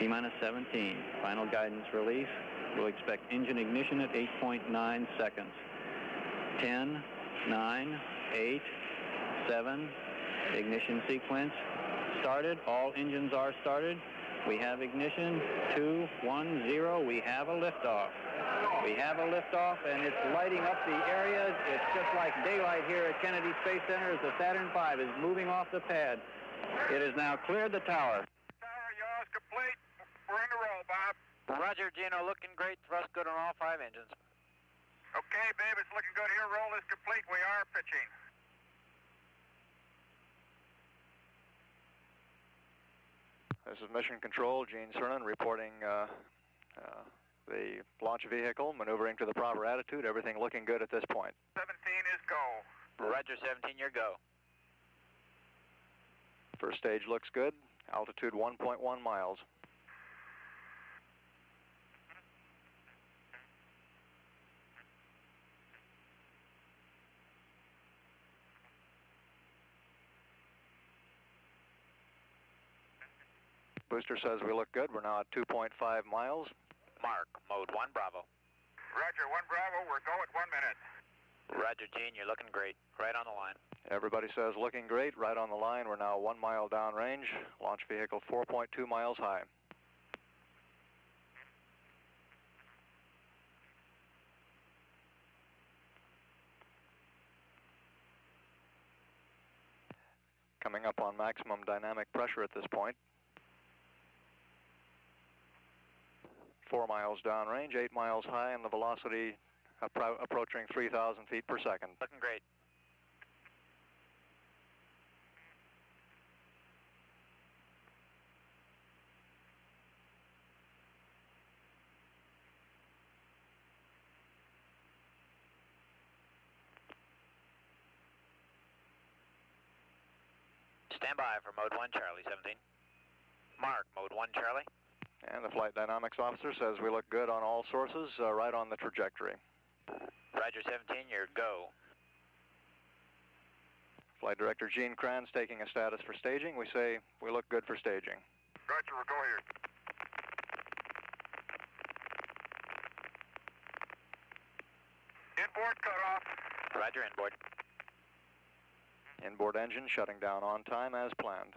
T-minus 17. Final guidance release. We'll expect engine ignition at 8.9 seconds. 10, 9, 8, 7. Ignition sequence started. All engines are started. We have ignition. Two, one, zero. We have a liftoff. We have a liftoff, and it's lighting up the area. It's just like daylight here at Kennedy Space Center as the Saturn V is moving off the pad. It has now cleared the. Tower yaw is complete. We're in the roll, Bob. Roger, Gino, looking great. Thrust good on all five engines. Okay, babe, it's looking good here. Roll is complete. We are pitching. This is Mission Control, Gene Cernan reporting uh, uh, the launch vehicle maneuvering to the proper attitude. Everything looking good at this point. 17 is go. Roger, 17, you're go. First stage looks good. Altitude 1.1 miles. Booster says we look good. We're now at 2.5 miles. Mark, mode 1, Bravo. Roger, 1 Bravo. We're go at 1 minute. Roger, Gene, you're looking great. Right on the line. Everybody says looking great. Right on the line. We're now one mile downrange. Launch vehicle 4.2 miles high. Coming up on maximum dynamic pressure at this point. Four miles downrange, eight miles high, and the velocity appro approaching 3,000 feet per second. Looking great. Stand by for mode 1, Charlie 17. Mark, mode 1, Charlie. And the flight dynamics officer says we look good on all sources, uh, right on the trajectory. Roger 17, you're go. Flight director Gene Kranz taking a status for staging. We say we look good for staging. Roger, we'll go here. Inboard cutoff. Roger, inboard. Inboard engine shutting down on time as planned.